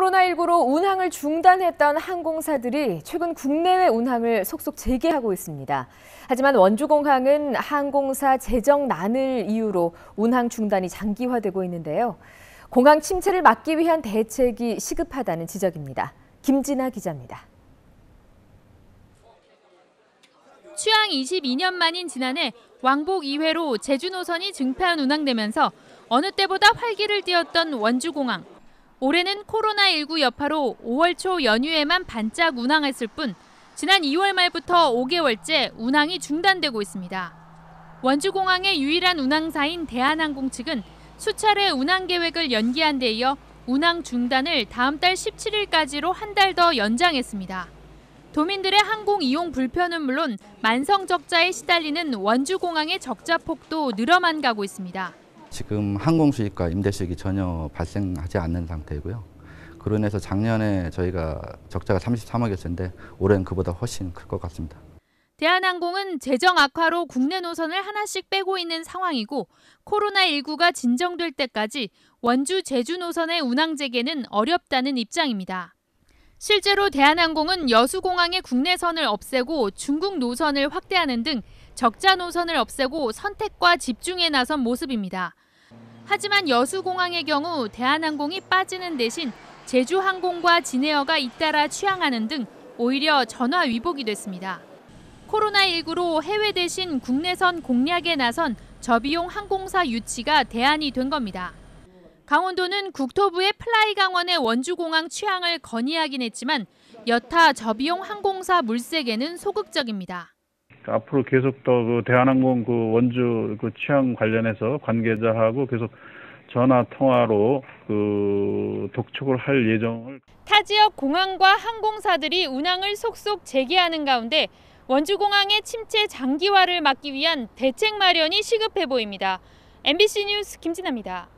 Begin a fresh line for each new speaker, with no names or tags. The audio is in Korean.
코로나19로 운항을 중단했던 항공사들이 최근 국내외 운항을 속속 재개하고 있습니다. 하지만 원주공항은 항공사 재정난을 이유로 운항 중단이 장기화되고 있는데요. 공항 침체를 막기 위한 대책이 시급하다는 지적입니다. 김진아 기자입니다.
취항 22년 만인 지난해 왕복 2회로 제주 노선이 증편 운항되면서 어느 때보다 활기를 띠었던 원주공항. 올해는 코로나19 여파로 5월 초 연휴에만 반짝 운항했을 뿐 지난 2월 말부터 5개월째 운항이 중단되고 있습니다. 원주공항의 유일한 운항사인 대한항공 측은 수차례 운항 계획을 연기한 데 이어 운항 중단을 다음 달 17일까지로 한 달 더 연장했습니다. 도민들의 항공 이용 불편은 물론 만성 적자에 시달리는 원주공항의 적자 폭도 늘어만 가고 있습니다.
지금 항공 수익과 임대 수익이 전혀 발생하지 않는 상태이고요. 그로 인해서 작년에 저희가 적자가 33억이었는데 올해는 그보다 훨씬 클 것 같습니다.
대한항공은 재정 악화로 국내 노선을 하나씩 빼고 있는 상황이고 코로나19가 진정될 때까지 원주 제주 노선의 운항 재개는 어렵다는 입장입니다. 실제로 대한항공은 여수공항의 국내선을 없애고 중국 노선을 확대하는 등 적자 노선을 없애고 선택과 집중에 나선 모습입니다. 하지만 여수공항의 경우 대한항공이 빠지는 대신 제주항공과 진에어가 잇따라 취항하는 등 오히려 전화 위복이 됐습니다. 코로나19로 해외 대신 국내선 공략에 나선 저비용 항공사 유치가 대안이 된 겁니다. 강원도는 국토부에 플라이강원의 원주공항 취항을 건의하긴 했지만 여타 저비용 항공사 물색에는 소극적입니다.
앞으로 계속 더 그 대한항공 그 원주 그 취향 관련해서 관계자하고 계속 전화 통화로 그 독촉을 할 예정을
타 지역 공항과 항공사들이 운항을 속속 재개하는 가운데 원주 공항의 침체 장기화를 막기 위한 대책 마련이 시급해 보입니다. MBC 뉴스 김진아입니다.